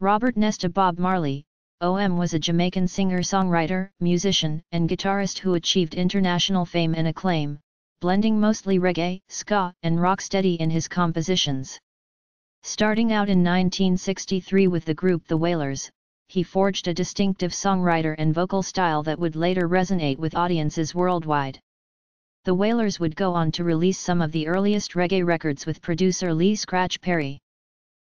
Robert Nesta Bob Marley, OM was a Jamaican singer-songwriter, musician, and guitarist who achieved international fame and acclaim, blending mostly reggae, ska, and rocksteady in his compositions. Starting out in 1963 with the group The Wailers, he forged a distinctive songwriter and vocal style that would later resonate with audiences worldwide. The Wailers would go on to release some of the earliest reggae records with producer Lee Scratch Perry.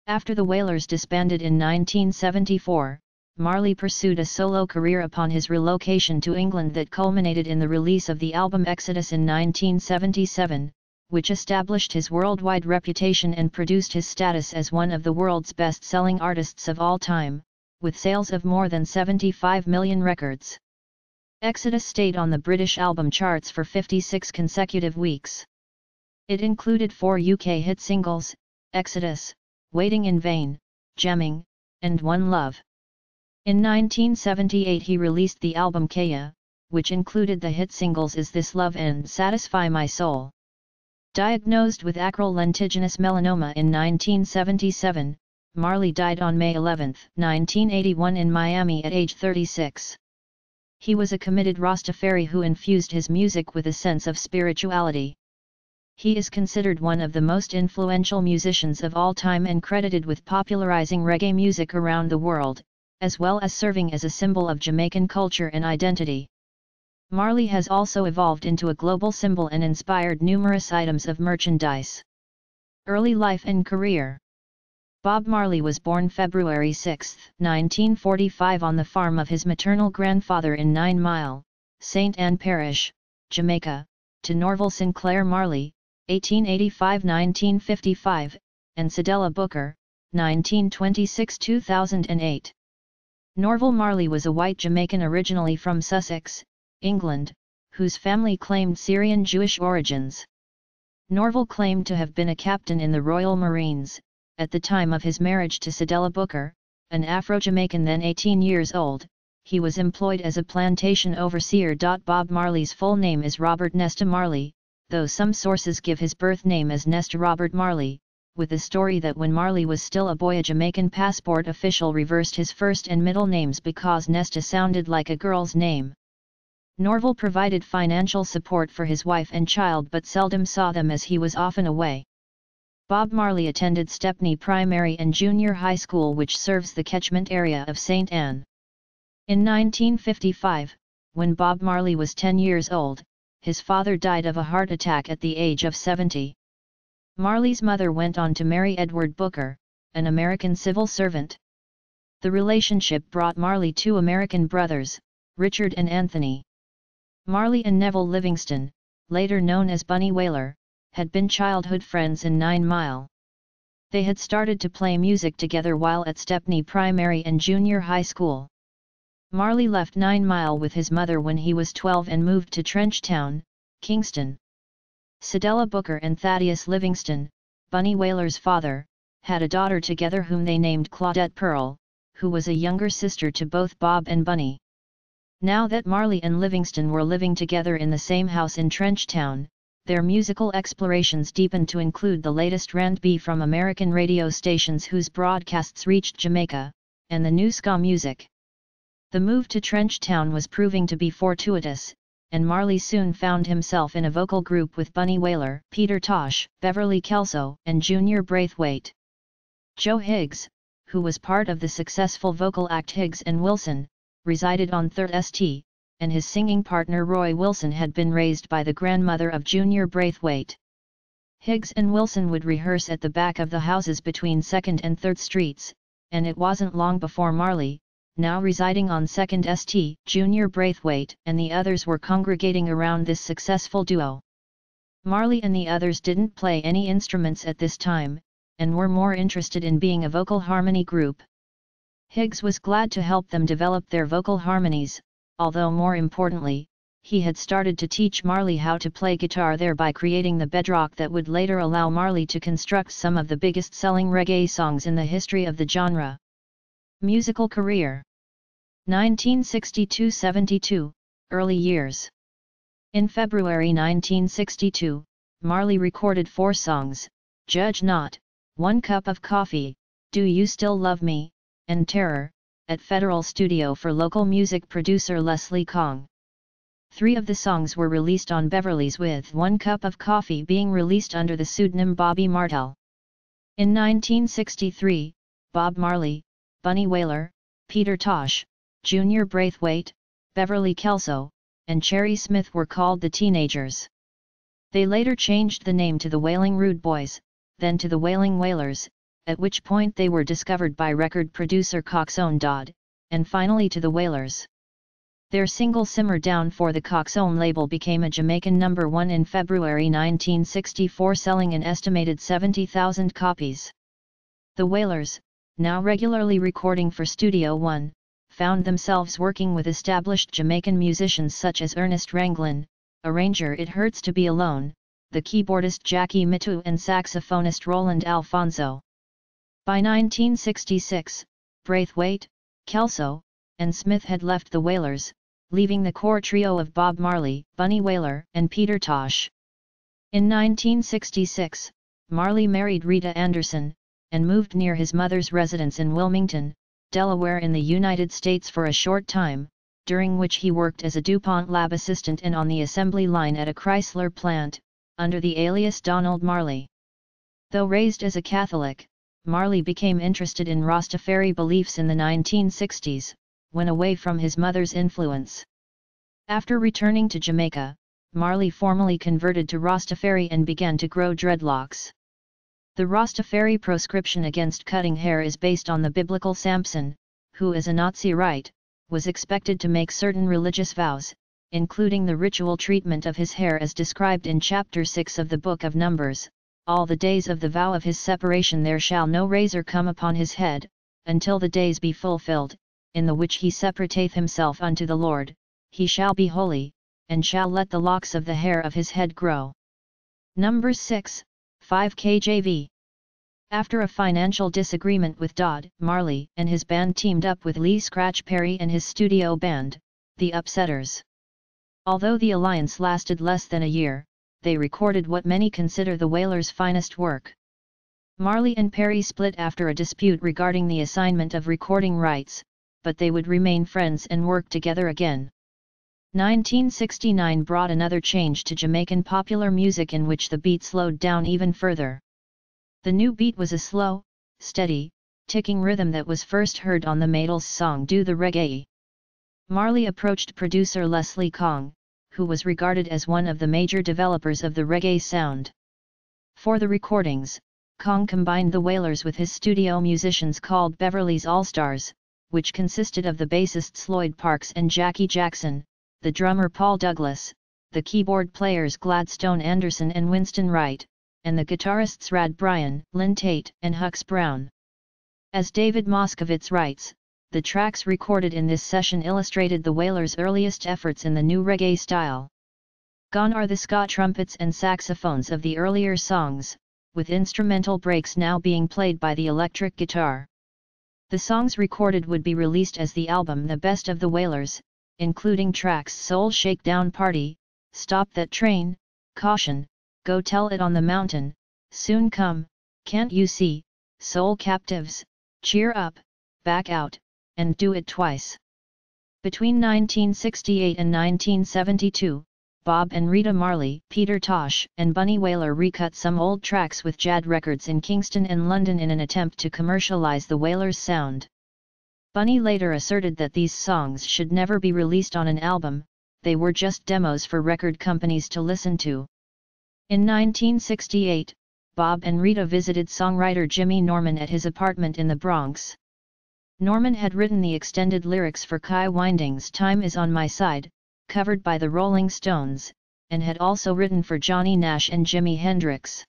After the Wailers disbanded in 1974, Marley pursued a solo career upon his relocation to England that culminated in the release of the album Exodus in 1977, which established his worldwide reputation and produced his status as one of the world's best-selling artists of all time, with sales of more than 75 million records. Exodus stayed on the British album charts for 56 consecutive weeks. It included four UK hit singles, Exodus, Waiting in Vain, Jamming, and One Love. In 1978 he released the album Kaya, which included the hit singles Is This Love and Satisfy My Soul. Diagnosed with acral lentiginous melanoma in 1977, Marley died on May 11, 1981 in Miami at age 36. He was a committed Rastafari who infused his music with a sense of spirituality. He is considered one of the most influential musicians of all time and credited with popularizing reggae music around the world, as well as serving as a symbol of Jamaican culture and identity. Marley has also evolved into a global symbol and inspired numerous items of merchandise. Early life and career Bob Marley was born February 6, 1945 on the farm of his maternal grandfather in Nine Mile, St. Ann Parish, Jamaica, to Norval Sinclair Marley, 1885-1955, and Cedella Booker, 1926-2008. Norval Marley was a white Jamaican originally from Sussex, England, whose family claimed Syrian Jewish origins. Norval claimed to have been a captain in the Royal Marines, at the time of his marriage to Cedella Booker, an Afro-Jamaican then 18 years old, he was employed as a plantation overseer. Bob Marley's full name is Robert Nesta Marley, though some sources give his birth name as Nesta Robert Marley, with the story that when Marley was still a boy a Jamaican passport official reversed his first and middle names because Nesta sounded like a girl's name. Norval provided financial support for his wife and child but seldom saw them as he was often away. Bob Marley attended Stepney Primary and Junior High School which serves the catchment area of St. Ann. In 1955, when Bob Marley was 10 years old, his father died of a heart attack at the age of 70. Marley's mother went on to marry Edward Booker, an American civil servant. The relationship brought Marley two American brothers, Richard and Anthony. Marley and Neville Livingston, later known as Bunny Wailer, had been childhood friends in Nine Mile. They had started to play music together while at Stepney Primary and Junior High School. Marley left Nine Mile with his mother when he was 12 and moved to Trenchtown, Kingston. Cedella Booker and Thaddeus Livingston, Bunny Wailer's father, had a daughter together whom they named Claudette Pearl, who was a younger sister to both Bob and Bunny. Now that Marley and Livingston were living together in the same house in Trenchtown, their musical explorations deepened to include the latest R&B from American radio stations whose broadcasts reached Jamaica, and the new ska music. The move to Trenchtown was proving to be fortuitous, and Marley soon found himself in a vocal group with Bunny Wailer, Peter Tosh, Beverly Kelso, and Junior Braithwaite. Joe Higgs, who was part of the successful vocal act Higgs and Wilson, resided on 3rd St, and his singing partner Roy Wilson had been raised by the grandmother of Junior Braithwaite. Higgs and Wilson would rehearse at the back of the houses between 2nd and 3rd Streets, and it wasn't long before Marley, now residing on 2nd St, Junior Braithwaite and the others were congregating around this successful duo. Marley and the others didn't play any instruments at this time, and were more interested in being a vocal harmony group. Higgs was glad to help them develop their vocal harmonies, although more importantly, he had started to teach Marley how to play guitar thereby creating the bedrock that would later allow Marley to construct some of the biggest selling reggae songs in the history of the genre. Musical career 1962–72, Early years In February 1962, Marley recorded four songs, Judge Not, One Cup of Coffee, Do You Still Love Me, and Terror, at Federal Studio for local music producer Leslie Kong. Three of the songs were released on Beverly's with One Cup of Coffee being released under the pseudonym Bobby Martel. In 1963, Bob Marley, Bunny Wailer, Peter Tosh, Junior Braithwaite, Beverly Kelso, and Cherry Smith were called the Teenagers. They later changed the name to the Wailing Rude Boys, then to the Wailing Wailers, at which point they were discovered by record producer Coxsone Dodd, and finally to the Wailers. Their single Simmer Down for the Coxsone label became a Jamaican number one in February 1964 selling an estimated 70,000 copies. The Wailers, now regularly recording for Studio One, found themselves working with established Jamaican musicians such as Ernest Ranglin, arranger It Hurts to Be Alone, the keyboardist Jackie Mittoo and saxophonist Roland Alphonso. By 1966, Braithwaite, Kelso, and Smith had left the Wailers, leaving the core trio of Bob Marley, Bunny Wailer, and Peter Tosh. In 1966, Marley married Rita Anderson, and moved near his mother's residence in Wilmington, Delaware in the United States for a short time, during which he worked as a DuPont lab assistant and on the assembly line at a Chrysler plant, under the alias Donald Marley. Though raised as a Catholic, Marley became interested in Rastafari beliefs in the 1960s, when away from his mother's influence. After returning to Jamaica, Marley formally converted to Rastafari and began to grow dreadlocks. The Rastafari proscription against cutting hair is based on the biblical Samson, who as a Nazirite, was expected to make certain religious vows, including the ritual treatment of his hair as described in chapter 6 of the Book of Numbers, all the days of the vow of his separation there shall no razor come upon his head, until the days be fulfilled, in the which he separateth himself unto the Lord, he shall be holy, and shall let the locks of the hair of his head grow. Numbers 6, 5 KJV After a financial disagreement with Dodd, Marley and his band teamed up with Lee Scratch Perry and his studio band, The Upsetters. Although the alliance lasted less than a year, they recorded what many consider the Wailers' finest work. Marley and Perry split after a dispute regarding the assignment of recording rights, but they would remain friends and work together again. 1969 brought another change to Jamaican popular music in which the beat slowed down even further. The new beat was a slow, steady, ticking rhythm that was first heard on the Maytals song Do the Reggae. Marley approached producer Leslie Kong, who was regarded as one of the major developers of the reggae sound. For the recordings, Kong combined the Wailers with his studio musicians called Beverly's All-Stars, which consisted of the bassists Lloyd Parks and Jackie Jackson, the drummer Paul Douglas, the keyboard players Gladstone Anderson and Winston Wright, and the guitarists Rad Bryan, Lynn Taitt, and Hux Brown. As David Moskowitz writes, the tracks recorded in this session illustrated the Wailers' earliest efforts in the new reggae style. Gone are the ska trumpets and saxophones of the earlier songs, with instrumental breaks now being played by the electric guitar. The songs recorded would be released as the album The Best of the Wailers, including tracks Soul Shakedown Party, Stop That Train, Caution, Go Tell It on the Mountain, Soon Come, Can't You See, Soul Captives, Cheer Up, Back Out, and Do It Twice. Between 1968 and 1972, Bob and Rita Marley, Peter Tosh, and Bunny Wailer recut some old tracks with Jad Records in Kingston and London in an attempt to commercialize the Wailers' sound. Bunny later asserted that these songs should never be released on an album, they were just demos for record companies to listen to. In 1968, Bob and Rita visited songwriter Jimmy Norman at his apartment in the Bronx. Norman had written the extended lyrics for Kai Winding's Time Is On My Side, covered by the Rolling Stones, and had also written for Johnny Nash and Jimi Hendrix.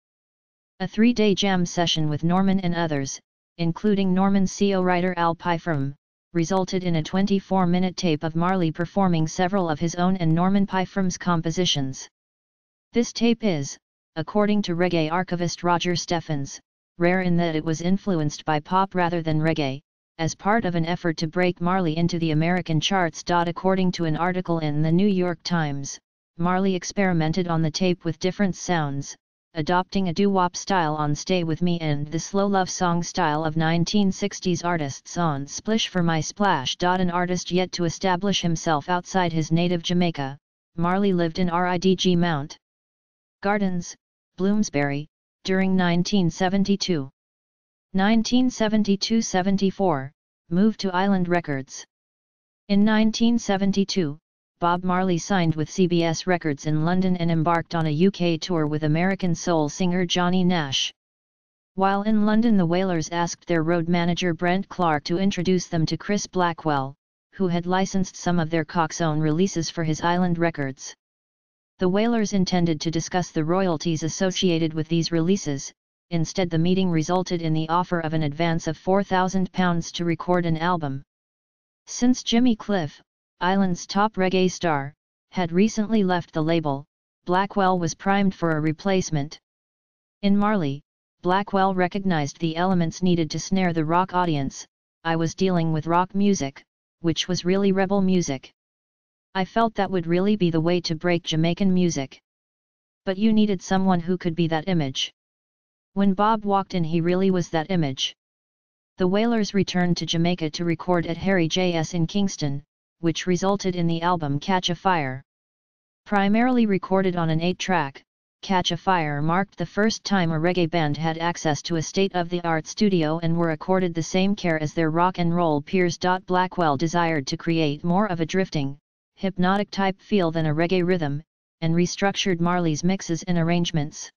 A three-day jam session with Norman and others, including Norman co-writer Al Pyfrom, resulted in a 24-minute tape of Marley performing several of his own and Norman Pyfrom's compositions. This tape is, according to reggae archivist Roger Steffens, rare in that it was influenced by pop rather than reggae, as part of an effort to break Marley into the American charts. According to an article in the New York Times, Marley experimented on the tape with different sounds, adopting a doo-wop style on Stay With Me and the slow love song style of 1960s artists on Splish for My Splash. An artist yet to establish himself outside his native Jamaica, Marley lived in Ridgmount Gardens, Bloomsbury, during 1972. 1972-74, moved to Island Records. In 1972, Bob Marley signed with CBS Records in London and embarked on a UK tour with American soul singer Johnny Nash. While in London the Wailers asked their road manager Brent Clark to introduce them to Chris Blackwell, who had licensed some of their Coxsone releases for his Island Records. The Wailers intended to discuss the royalties associated with these releases, instead the meeting resulted in the offer of an advance of £4,000 to record an album. Since Jimmy Cliff, Island's top reggae star, had recently left the label, Blackwell was primed for a replacement. In Marley, Blackwell recognized the elements needed to snare the rock audience, I was dealing with rock music, which was really rebel music. I felt that would really be the way to break Jamaican music. But you needed someone who could be that image. When Bob walked in he really was that image. The Wailers returned to Jamaica to record at Harry J's in Kingston, which resulted in the album Catch a Fire. Primarily recorded on an 8-track, Catch a Fire marked the first time a reggae band had access to a state-of-the-art studio and were accorded the same care as their rock and roll peers. Blackwell desired to create more of a drifting, hypnotic type feel than a reggae rhythm, and restructured Marley's mixes and arrangements.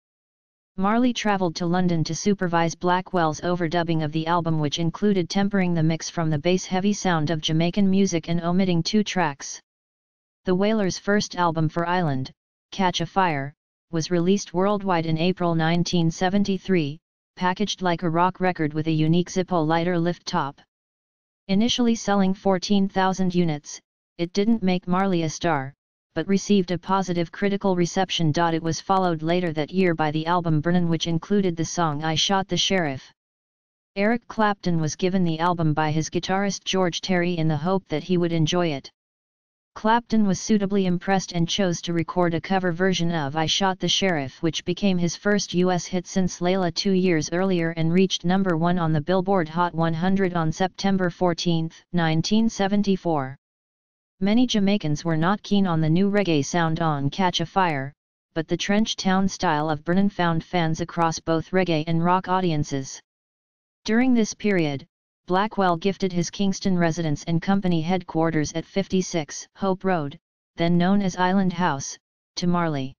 Marley travelled to London to supervise Blackwell's overdubbing of the album which included tempering the mix from the bass-heavy sound of Jamaican music and omitting two tracks. The Wailers' first album for Island, Catch a Fire, was released worldwide in April 1973, packaged like a rock record with a unique Zippo lighter lift top. Initially selling 14,000 units, it didn't make Marley a star, but received a positive critical reception. It was followed later that year by the album Burnin' which included the song I Shot the Sheriff. Eric Clapton was given the album by his guitarist George Terry in the hope that he would enjoy it. Clapton was suitably impressed and chose to record a cover version of I Shot the Sheriff which became his first US hit since Layla two years earlier and reached number one on the Billboard Hot 100 on September 14, 1974. Many Jamaicans were not keen on the new reggae sound on Catch a Fire, but the trench town style of Burnin' found fans across both reggae and rock audiences. During this period, Blackwell gifted his Kingston residence and company headquarters at 56 Hope Road, then known as Island House, to Marley.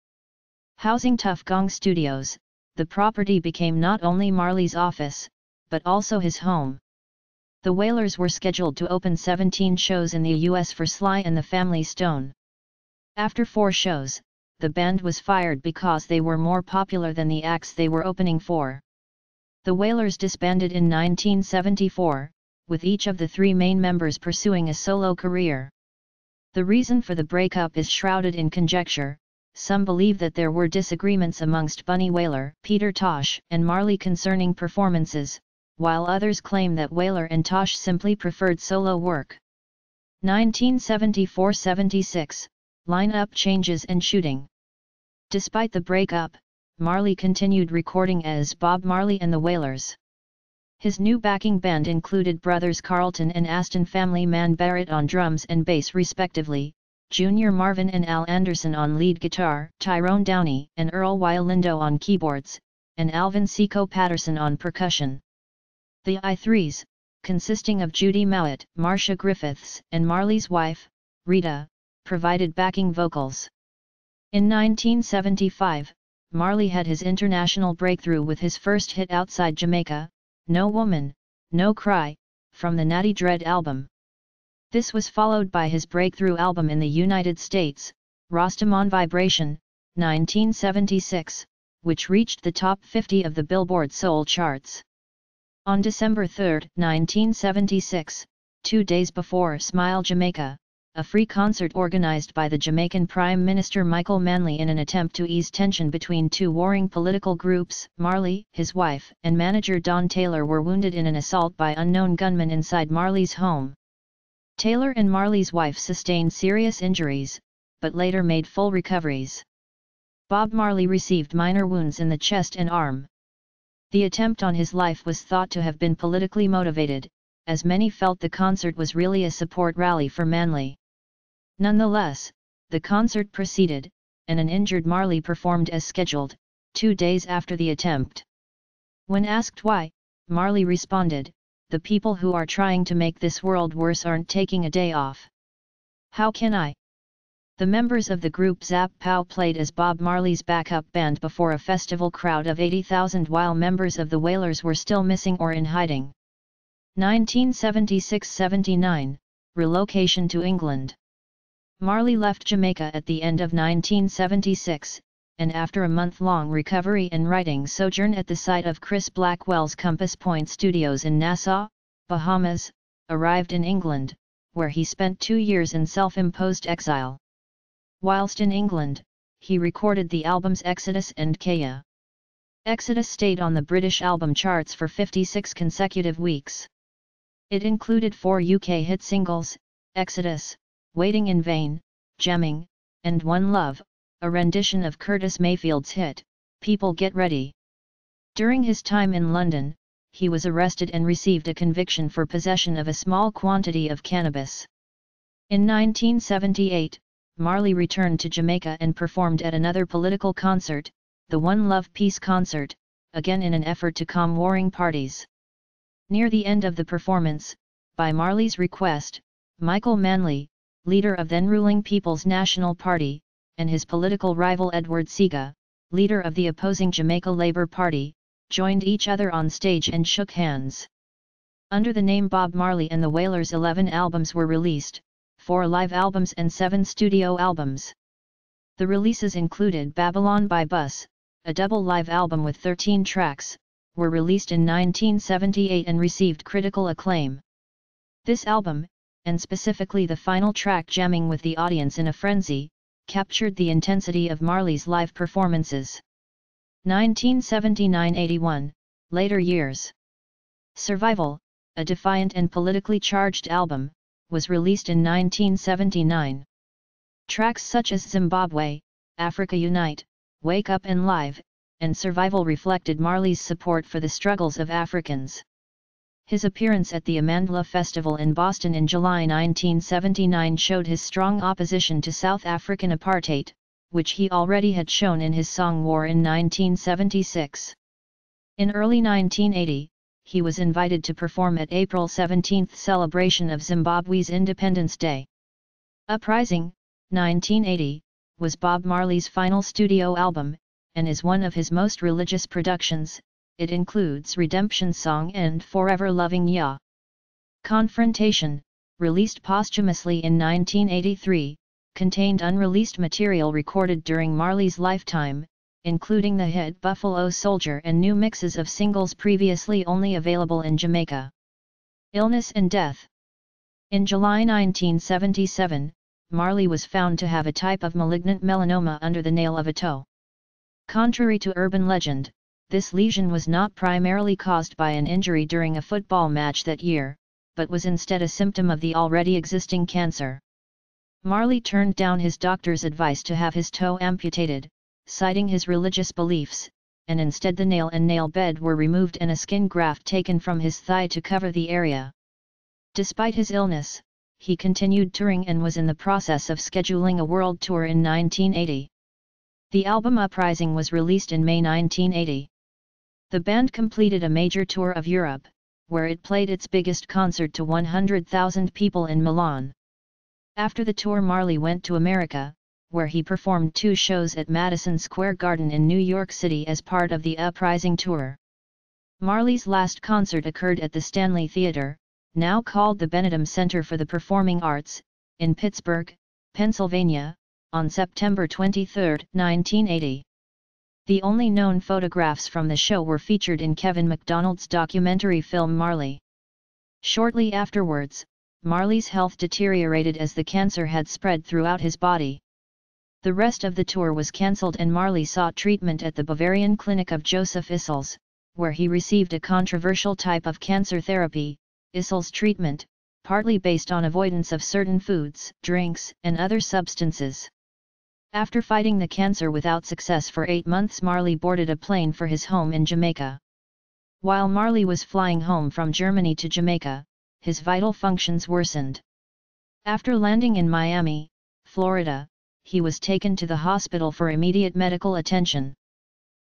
Housing Tuff Gong Studios, the property became not only Marley's office, but also his home. The Wailers were scheduled to open 17 shows in the US for Sly and the Family Stone. After four shows, the band was fired because they were more popular than the acts they were opening for. The Wailers disbanded in 1974, with each of the three main members pursuing a solo career. The reason for the breakup is shrouded in conjecture, some believe that there were disagreements amongst Bunny Wailer, Peter Tosh, and Marley concerning performances, while others claim that Wailer and Tosh simply preferred solo work. 1974-76, line-up changes and shooting. Despite the breakup, Marley continued recording as Bob Marley and the Wailers. His new backing band included brothers Carlton and Aston family man Barrett on drums and bass respectively, Junior Marvin and Al Anderson on lead guitar, Tyrone Downey and Earl Lindo on keyboards, and Alvin Seeco Patterson on percussion. The I-Threes, consisting of Judy Mowatt, Marcia Griffiths, and Marley's wife, Rita, provided backing vocals. In 1975, Marley had his international breakthrough with his first hit outside Jamaica, No Woman, No Cry, from the Natty Dread album. This was followed by his breakthrough album in the United States, Rastaman Vibration, 1976, which reached the top 50 of the Billboard Soul charts. On December 3, 1976, two days before Smile Jamaica, a free concert organized by the Jamaican Prime Minister Michael Manley in an attempt to ease tension between two warring political groups, Marley, his wife, and manager Don Taylor were wounded in an assault by unknown gunmen inside Marley's home. Taylor and Marley's wife sustained serious injuries, but later made full recoveries. Bob Marley received minor wounds in the chest and arm. The attempt on his life was thought to have been politically motivated, as many felt the concert was really a support rally for Manley. Nonetheless, the concert proceeded, and an injured Marley performed as scheduled, two days after the attempt. When asked why, Marley responded, the people who are trying to make this world worse aren't taking a day off. How can I? The members of the group Zap Pow played as Bob Marley's backup band before a festival crowd of 80,000 while members of the Wailers were still missing or in hiding. 1976–79, Relocation to England Marley left Jamaica at the end of 1976, and after a month-long recovery and writing sojourn at the site of Chris Blackwell's Compass Point Studios in Nassau, Bahamas, arrived in England, where he spent two years in self-imposed exile. Whilst in England, he recorded the albums Exodus and Kaya. Exodus stayed on the British album charts for 56 consecutive weeks. It included four UK hit singles, Exodus, Waiting in Vain, Jamming, and One Love, a rendition of Curtis Mayfield's hit, People Get Ready. During his time in London, he was arrested and received a conviction for possession of a small quantity of cannabis. In 1978, Marley returned to Jamaica and performed at another political concert, the One Love Peace Concert, again in an effort to calm warring parties. Near the end of the performance, by Marley's request, Michael Manley, leader of then-ruling People's National Party, and his political rival Edward Seaga, leader of the opposing Jamaica Labour Party, joined each other on stage and shook hands. Under the name Bob Marley and the Wailers 11 albums were released, four live albums and seven studio albums. The releases included Babylon by Bus, a double live album with 13 tracks, were released in 1978 and received critical acclaim. This album, and specifically the final track Jamming with the Audience in a Frenzy, captured the intensity of Marley's live performances. 1979-81, later years. Survival, a defiant and politically charged album, was released in 1979. Tracks such as Zimbabwe, Africa Unite, Wake Up and Live, and Survival reflected Marley's support for the struggles of Africans. His appearance at the Amandla Festival in Boston in July 1979 showed his strong opposition to South African apartheid, which he already had shown in his song War in 1976. In early 1980, he was invited to perform at April 17 celebration of Zimbabwe's Independence Day. Uprising, 1980, was Bob Marley's final studio album, and is one of his most religious productions, it includes Redemption Song and Forever Loving Ya. Confrontation, released posthumously in 1983, contained unreleased material recorded during Marley's lifetime, including the hit Buffalo Soldier and new mixes of singles previously only available in Jamaica. Illness and Death In July 1977, Marley was found to have a type of malignant melanoma under the nail of a toe. Contrary to urban legend, this lesion was not primarily caused by an injury during a football match that year, but was instead a symptom of the already existing cancer. Marley turned down his doctor's advice to have his toe amputated, citing his religious beliefs, and instead the nail and nail bed were removed and a skin graft taken from his thigh to cover the area. Despite his illness, he continued touring and was in the process of scheduling a world tour in 1980. The album Uprising was released in May 1980. The band completed a major tour of Europe, where it played its biggest concert to 100,000 people in Milan. After the tour Marley went to America, where he performed two shows at Madison Square Garden in New York City as part of the Uprising Tour. Marley's last concert occurred at the Stanley Theatre, now called the Benedum Center for the Performing Arts, in Pittsburgh, Pennsylvania, on September 23, 1980. The only known photographs from the show were featured in Kevin MacDonald's documentary film Marley. Shortly afterwards, Marley's health deteriorated as the cancer had spread throughout his body. The rest of the tour was cancelled and Marley sought treatment at the Bavarian clinic of Joseph Issels, where he received a controversial type of cancer therapy, Issels treatment, partly based on avoidance of certain foods, drinks, and other substances. After fighting the cancer without success for eight months Marley boarded a plane for his home in Jamaica. While Marley was flying home from Germany to Jamaica, his vital functions worsened. After landing in Miami, Florida, he was taken to the hospital for immediate medical attention.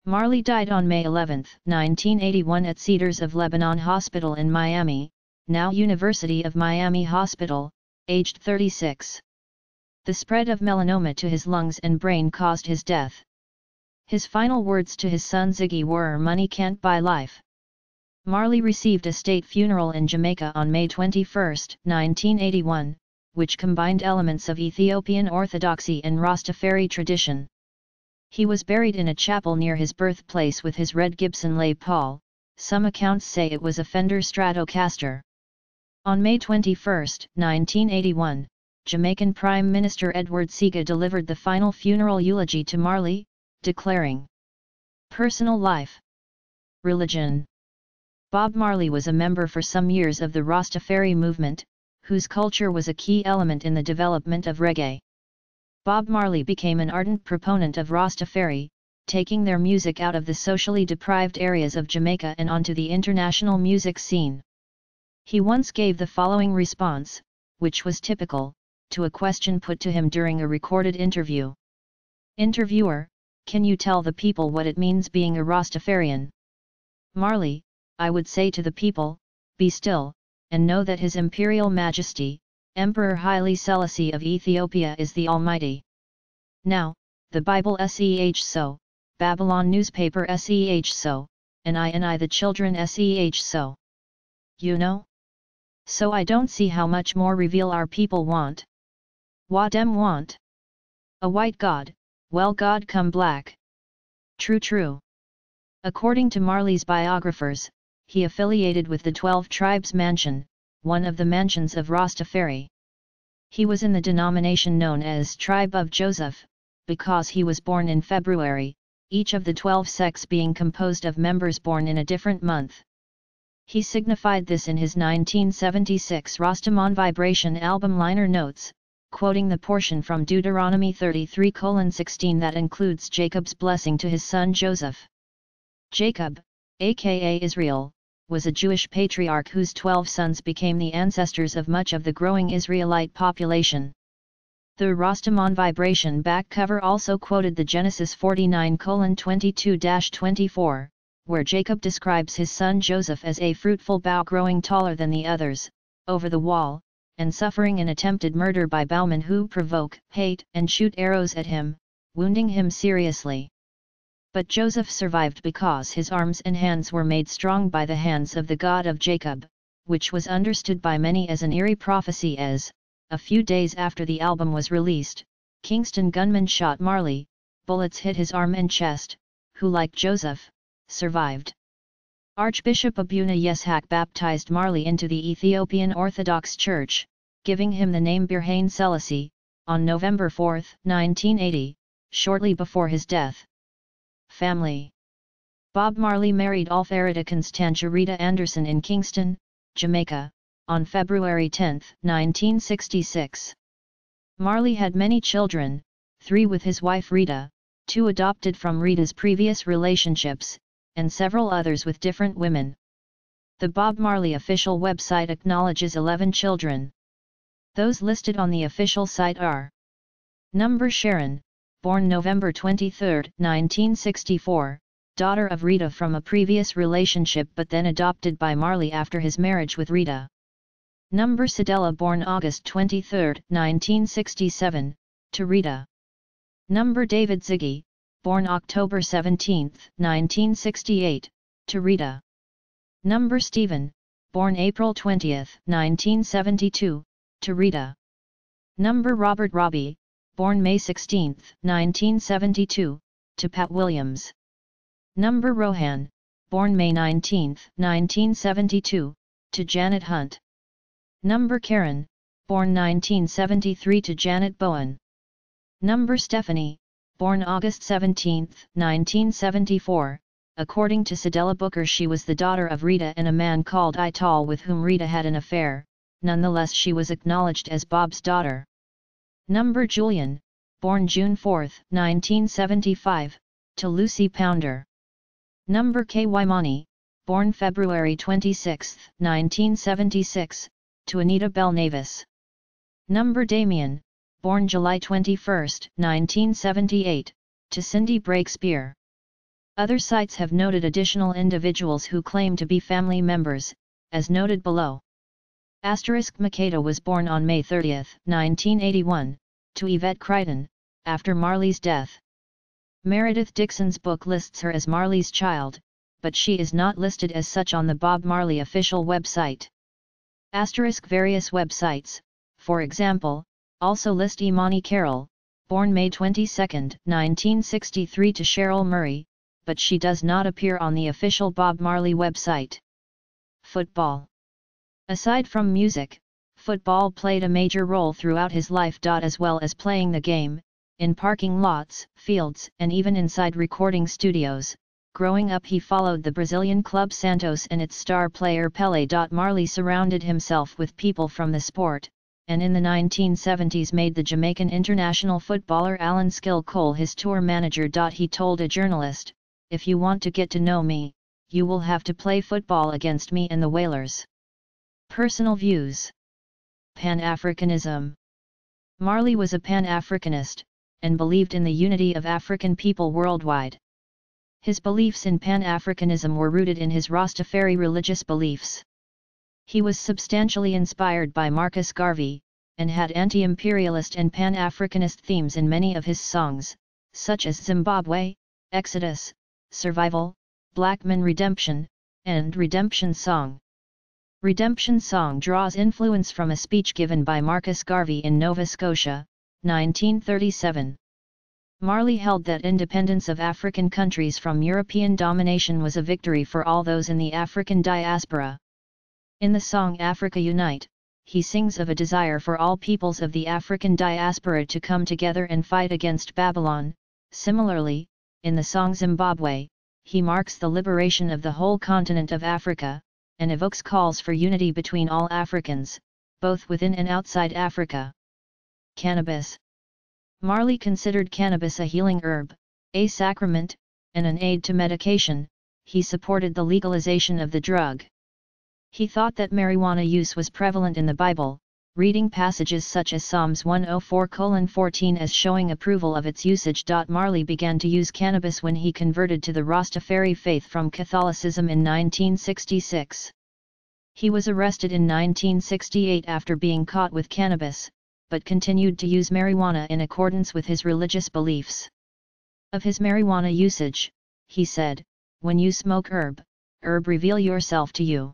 Marley died on May 11, 1981 at Cedars of Lebanon Hospital in Miami, now University of Miami Hospital, aged 36. The spread of melanoma to his lungs and brain caused his death. His final words to his son Ziggy were money can't buy life. Marley received a state funeral in Jamaica on May 21, 1981, which combined elements of Ethiopian orthodoxy and Rastafari tradition. He was buried in a chapel near his birthplace with his red Gibson Les Paul, some accounts say it was a Fender Stratocaster. On May 21, 1981, Jamaican Prime Minister Edward Seaga delivered the final funeral eulogy to Marley, declaring Personal life Religion Bob Marley was a member for some years of the Rastafari movement, whose culture was a key element in the development of reggae. Bob Marley became an ardent proponent of Rastafari, taking their music out of the socially deprived areas of Jamaica and onto the international music scene. He once gave the following response, which was typical, to a question put to him during a recorded interview. Interviewer, can you tell the people what it means being a Rastafarian? Marley, I would say to the people, be still, and know that His Imperial Majesty, Emperor Haile Selassie of Ethiopia is the Almighty. Now, the Bible seh so, Babylon newspaper seh so, and I and I the children seh so. You know? So I don't see how much more reveal our people want. What dem want? A white god, well god come black. True true. According to Marley's biographers, he affiliated with the Twelve Tribes Mansion, one of the mansions of Rastafari. He was in the denomination known as Tribe of Joseph, because he was born in February, each of the twelve sects being composed of members born in a different month. He signified this in his 1976 Rastaman Vibration album liner notes, quoting the portion from Deuteronomy 33:16 that includes Jacob's blessing to his son Joseph. Jacob, aka Israel, was a Jewish patriarch whose twelve sons became the ancestors of much of the growing Israelite population. The Rastaman vibration back cover also quoted the Genesis 49:22-24, where Jacob describes his son Joseph as a fruitful bough growing taller than the others, over the wall, and suffering an attempted murder by bowmen who provoke, hate, and shoot arrows at him, wounding him seriously. But Joseph survived because his arms and hands were made strong by the hands of the God of Jacob, which was understood by many as an eerie prophecy as, a few days after the album was released, Kingston gunmen shot Marley, bullets hit his arm and chest, who like Joseph, survived. Archbishop Abuna Yesehaq baptized Marley into the Ethiopian Orthodox Church, giving him the name Birhane Selassie, on November 4, 1980, shortly before his death. Family Bob Marley married Alfarita Constantia Rita Anderson in Kingston, Jamaica, on February 10, 1966. Marley had many children, three with his wife Rita, two adopted from Rita's previous relationships, and several others with different women. The Bob Marley official website acknowledges 11 children. Those listed on the official site are Number Sharon, born November 23, 1964, daughter of Rita from a previous relationship but then adopted by Marley after his marriage with Rita. Number Cedella born August 23, 1967, to Rita. Number David Ziggy, born October 17, 1968, to Rita. Number Stephen, born April 20, 1972, to Rita. Number Robert Robbie, born May 16, 1972, to Pat Williams. Number Rohan, born May 19, 1972, to Janet Hunt. Number Karen, born 1973 to Janet Bowen. Number Stephanie, born August 17, 1974, according to Cedella Booker she was the daughter of Rita and a man called Ital with whom Rita had an affair, nonetheless she was acknowledged as Bob's daughter. Number Julian, born June 4, 1975, to Lucy Pounder. Number Ky-Mani, born February 26, 1976, to Anita Belnavis. Number Damien, born July 21, 1978, to Cindy Breakspear. Other sites have noted additional individuals who claim to be family members, as noted below. Asterisk Makeda was born on May 30, 1981, to Yvette Crichton, after Marley's death. Meredith Dixon's book lists her as Marley's child, but she is not listed as such on the Bob Marley official website. Asterisk various websites, for example, also list Imani Carroll, born May 22, 1963 to Cheryl Murray, but she does not appear on the official Bob Marley website. Football Aside from music, football played a major role throughout his life. As well as playing the game, in parking lots, fields, and even inside recording studios. Growing up he followed the Brazilian club Santos and its star player Pelé. Marley surrounded himself with people from the sport, and in the 1970s made the Jamaican international footballer Alan Skill Cole his tour manager. He told a journalist, If you want to get to know me, you will have to play football against me and the Wailers. Personal views Pan-Africanism Marley was a Pan-Africanist, and believed in the unity of African people worldwide. His beliefs in Pan-Africanism were rooted in his Rastafari religious beliefs. He was substantially inspired by Marcus Garvey, and had anti-imperialist and Pan-Africanist themes in many of his songs, such as Zimbabwe, Exodus, Survival, Blackman Redemption, and Redemption Song. Redemption Song draws influence from a speech given by Marcus Garvey in Nova Scotia, 1937. Marley held that independence of African countries from European domination was a victory for all those in the African diaspora. In the song Africa Unite, he sings of a desire for all peoples of the African diaspora to come together and fight against Babylon. Similarly, in the song Zimbabwe, he marks the liberation of the whole continent of Africa, and evokes calls for unity between all Africans, both within and outside Africa. Cannabis Marley considered cannabis a healing herb, a sacrament, and an aid to medication, he supported the legalization of the drug. He thought that marijuana use was prevalent in the Bible, reading passages such as Psalms 104:14 as showing approval of its usage. Marley began to use cannabis when he converted to the Rastafari faith from Catholicism in 1966. He was arrested in 1968 after being caught with cannabis, but continued to use marijuana in accordance with his religious beliefs. Of his marijuana usage, he said, When you smoke herb, herb reveal yourself to you.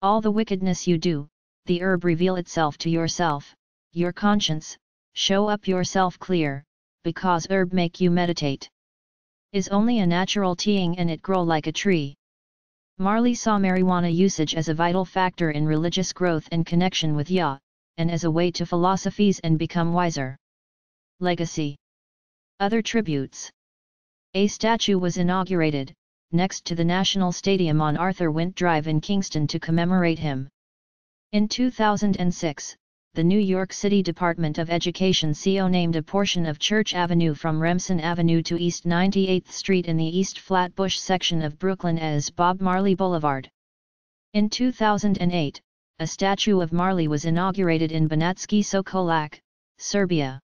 All the wickedness you do, the herb reveal itself to yourself, your conscience, show up yourself clear, because herb make you meditate. Is only a natural teeing and it grow like a tree. Marley saw marijuana usage as a vital factor in religious growth and connection with Yah, and as a way to philosophies and become wiser. Legacy Other tributes A statue was inaugurated, next to the National Stadium on Arthur Wint Drive in Kingston to commemorate him. In 2006, the New York City Department of Education CO named a portion of Church Avenue from Remsen Avenue to East 98th Street in the East Flatbush section of Brooklyn as Bob Marley Boulevard. In 2008, a statue of Marley was inaugurated in Banatski Sokolac, Serbia.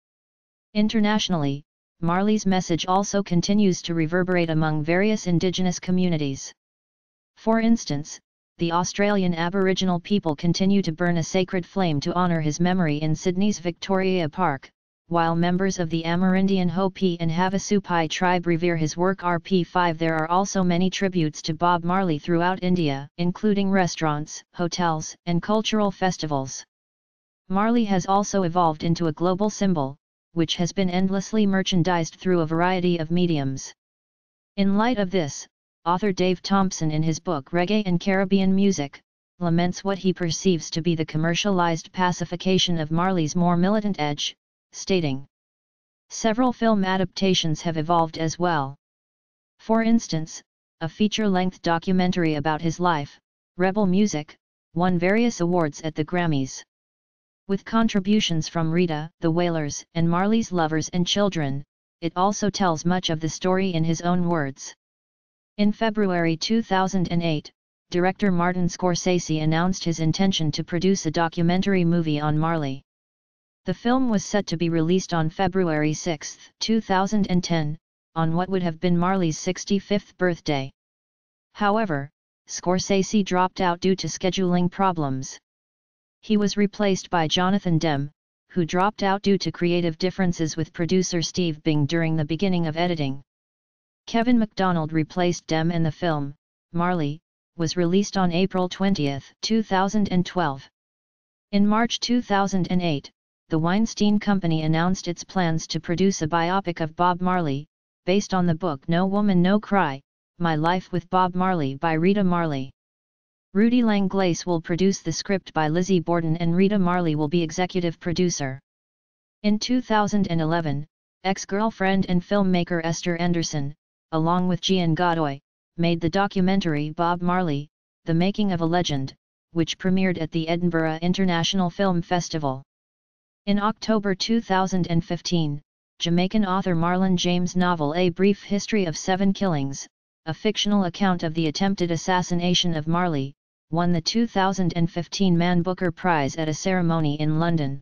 Internationally, Marley's message also continues to reverberate among various indigenous communities. For instance, the Australian Aboriginal people continue to burn a sacred flame to honour his memory in Sydney's Victoria Park, while members of the Amerindian Hopi and Havasupai tribe revere his work RP5. There are also many tributes to Bob Marley throughout India, including restaurants, hotels, and cultural festivals. Marley has also evolved into a global symbol, which has been endlessly merchandised through a variety of mediums. In light of this, author Dave Thompson in his book Reggae and Caribbean Music, laments what he perceives to be the commercialized pacification of Marley's more militant edge, stating, Several film adaptations have evolved as well. For instance, a feature-length documentary about his life, Rebel Music, won various awards at the Grammys. With contributions from Rita, the Wailers, and Marley's lovers and children, it also tells much of the story in his own words. In February 2008, director Martin Scorsese announced his intention to produce a documentary movie on Marley. The film was set to be released on February 6, 2010, on what would have been Marley's 65th birthday. However, Scorsese dropped out due to scheduling problems. He was replaced by Jonathan Demme, who dropped out due to creative differences with producer Steve Bing during the beginning of editing. Kevin MacDonald replaced Demme in the film, Marley, was released on April 20, 2012. In March 2008, the Weinstein Company announced its plans to produce a biopic of Bob Marley, based on the book No Woman No Cry, My Life with Bob Marley by Rita Marley. Rudy Langlais will produce the script by Lizzie Borden and Rita Marley will be executive producer. In 2011, ex-girlfriend and filmmaker Esther Anderson, along with Gian Godoy, made the documentary Bob Marley, The Making of a Legend, which premiered at the Edinburgh International Film Festival. In October 2015, Jamaican author Marlon James' novel A Brief History of Seven Killings, a fictional account of the attempted assassination of Marley, won the 2015 Man Booker Prize at a ceremony in London.